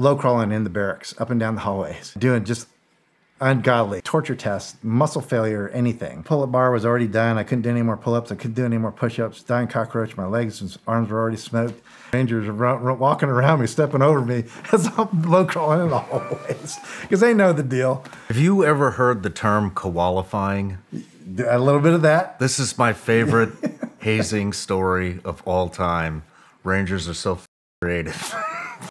low crawling in the barracks, up and down the hallways, doing just ungodly torture tests, muscle failure, anything. Pull up bar was already done. I couldn't do any more pull ups. I couldn't do any more push ups. Dying cockroach. My legs and arms were already smoked. Rangers are walking around me, stepping over me as I'm low crawling in the hallways because they know the deal. Have you ever heard the term koalifying? A little bit of that. This is my favorite hazing story of all time. Rangers are so creative.